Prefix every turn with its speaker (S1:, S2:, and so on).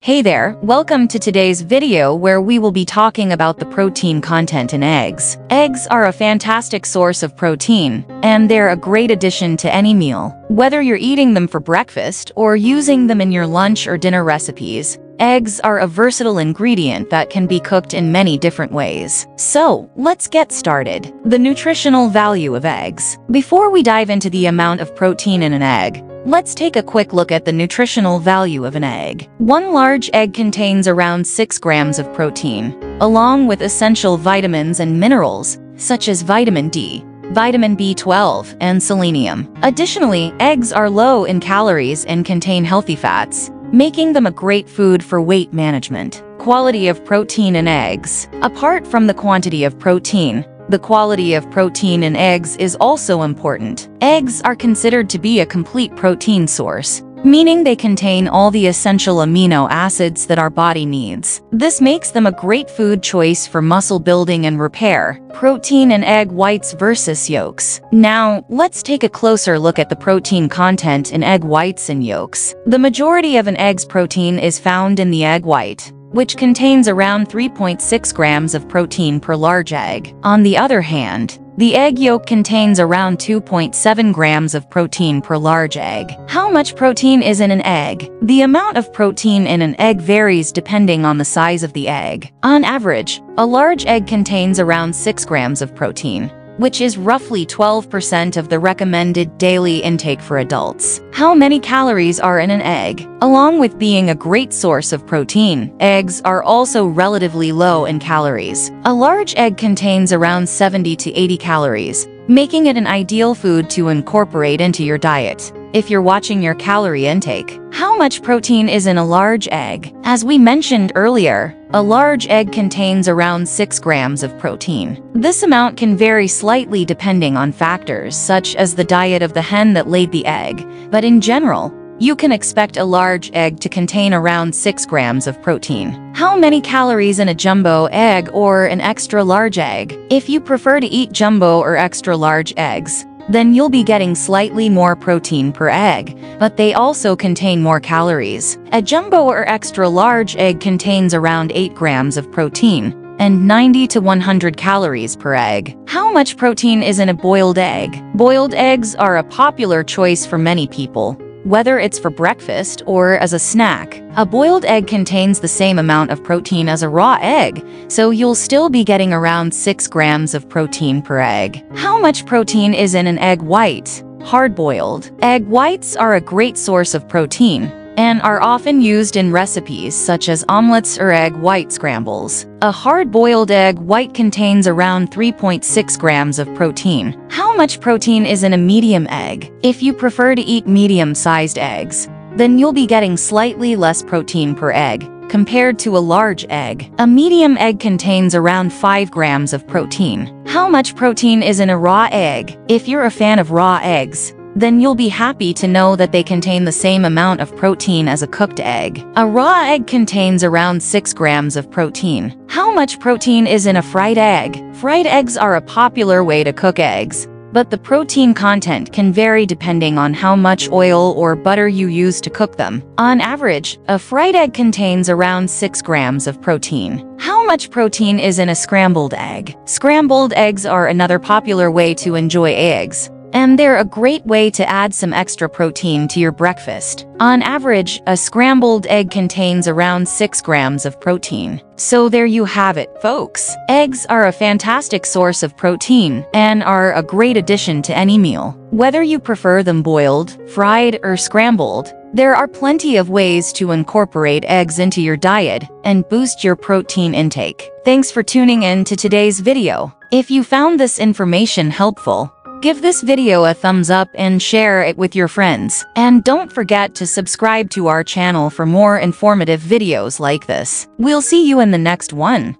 S1: Hey there, welcome to today's video where we will be talking about the protein content in eggs. Eggs are a fantastic source of protein, and they're a great addition to any meal. Whether you're eating them for breakfast or using them in your lunch or dinner recipes, eggs are a versatile ingredient that can be cooked in many different ways. So, let's get started. The nutritional value of eggs. Before we dive into the amount of protein in an egg, Let's take a quick look at the nutritional value of an egg. One large egg contains around 6 grams of protein, along with essential vitamins and minerals, such as vitamin D, vitamin B12, and selenium. Additionally, eggs are low in calories and contain healthy fats, making them a great food for weight management. Quality of protein in eggs. Apart from the quantity of protein, the quality of protein in eggs is also important. Eggs are considered to be a complete protein source, meaning they contain all the essential amino acids that our body needs. This makes them a great food choice for muscle building and repair. Protein in egg whites versus yolks. Now, let's take a closer look at the protein content in egg whites and yolks. The majority of an egg's protein is found in the egg white which contains around 3.6 grams of protein per large egg. On the other hand, the egg yolk contains around 2.7 grams of protein per large egg. How much protein is in an egg? The amount of protein in an egg varies depending on the size of the egg. On average, a large egg contains around 6 grams of protein which is roughly 12% of the recommended daily intake for adults. How many calories are in an egg? Along with being a great source of protein, eggs are also relatively low in calories. A large egg contains around 70 to 80 calories, making it an ideal food to incorporate into your diet if you're watching your calorie intake. How much protein is in a large egg? As we mentioned earlier, a large egg contains around 6 grams of protein. This amount can vary slightly depending on factors such as the diet of the hen that laid the egg, but in general, you can expect a large egg to contain around 6 grams of protein. How many calories in a jumbo egg or an extra large egg? If you prefer to eat jumbo or extra large eggs, then you'll be getting slightly more protein per egg, but they also contain more calories. A jumbo or extra large egg contains around 8 grams of protein, and 90 to 100 calories per egg. How much protein is in a boiled egg? Boiled eggs are a popular choice for many people, whether it's for breakfast or as a snack. A boiled egg contains the same amount of protein as a raw egg, so you'll still be getting around 6 grams of protein per egg. How much protein is in an egg white? Hard-boiled. Egg whites are a great source of protein, and are often used in recipes such as omelets or egg white scrambles. A hard-boiled egg white contains around 3.6 grams of protein. How much protein is in a medium egg? If you prefer to eat medium-sized eggs, then you'll be getting slightly less protein per egg compared to a large egg. A medium egg contains around 5 grams of protein. How much protein is in a raw egg? If you're a fan of raw eggs, then you'll be happy to know that they contain the same amount of protein as a cooked egg. A raw egg contains around 6 grams of protein. How much protein is in a fried egg? Fried eggs are a popular way to cook eggs, but the protein content can vary depending on how much oil or butter you use to cook them. On average, a fried egg contains around 6 grams of protein. How much protein is in a scrambled egg? Scrambled eggs are another popular way to enjoy eggs. And they're a great way to add some extra protein to your breakfast. On average, a scrambled egg contains around 6 grams of protein. So there you have it, folks. Eggs are a fantastic source of protein and are a great addition to any meal. Whether you prefer them boiled, fried, or scrambled, there are plenty of ways to incorporate eggs into your diet and boost your protein intake. Thanks for tuning in to today's video. If you found this information helpful, Give this video a thumbs up and share it with your friends. And don't forget to subscribe to our channel for more informative videos like this. We'll see you in the next one.